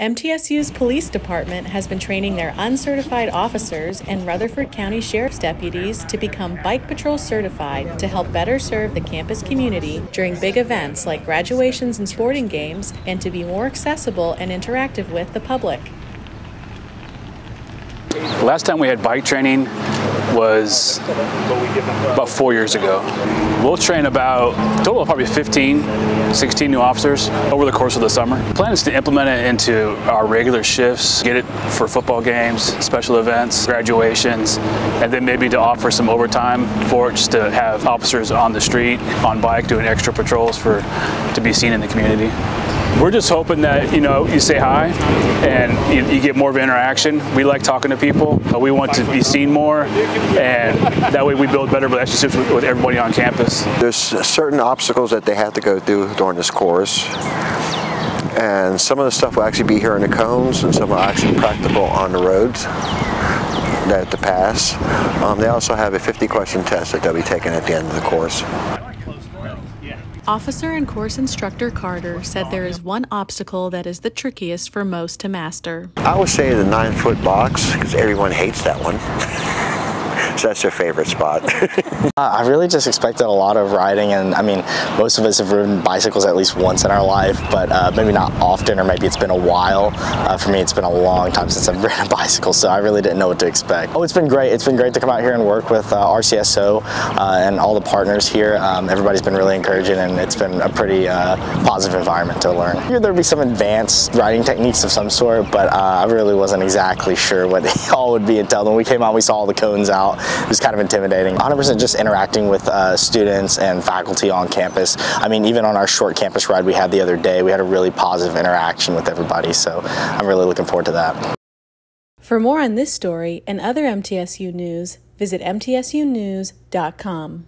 MTSU's police department has been training their uncertified officers and Rutherford County Sheriff's deputies to become Bike Patrol certified to help better serve the campus community during big events like graduations and sporting games and to be more accessible and interactive with the public. Last time we had bike training was about four years ago. We'll train about total of probably 15, 16 new officers over the course of the summer. The plan is to implement it into our regular shifts, get it for football games, special events, graduations, and then maybe to offer some overtime for it just to have officers on the street, on bike, doing extra patrols for to be seen in the community. We're just hoping that you know you say hi and you, you, get more of interaction. We like talking to people. We want to be seen more, and that way we build better relationships with, with everybody on campus. There's certain obstacles that they have to go through during this course and some of the stuff will actually be here in the cones and some are actually practical on the roads that to pass. Um, they also have a 50 question test that they'll be taking at the end of the course. Officer and course instructor Carter said there is one obstacle that is the trickiest for most to master. I would say the nine foot box because everyone hates that one. So that's your favorite spot? uh, I really just expected a lot of riding, and I mean, most of us have ridden bicycles at least once in our life, but uh, maybe not often, or maybe it's been a while. Uh, for me, it's been a long time since I've ridden a bicycle, so I really didn't know what to expect. Oh, it's been great. It's been great to come out here and work with uh, RCSO uh, and all the partners here. Um, everybody's been really encouraging, and it's been a pretty uh, positive environment to learn. Here, there'd be some advanced riding techniques of some sort, but I really wasn't exactly sure what they all would be until when we came out, we saw all the cones out it was kind of intimidating. 100% just interacting with uh, students and faculty on campus. I mean, even on our short campus ride we had the other day, we had a really positive interaction with everybody. So I'm really looking forward to that. For more on this story and other MTSU news, visit MTSUnews.com.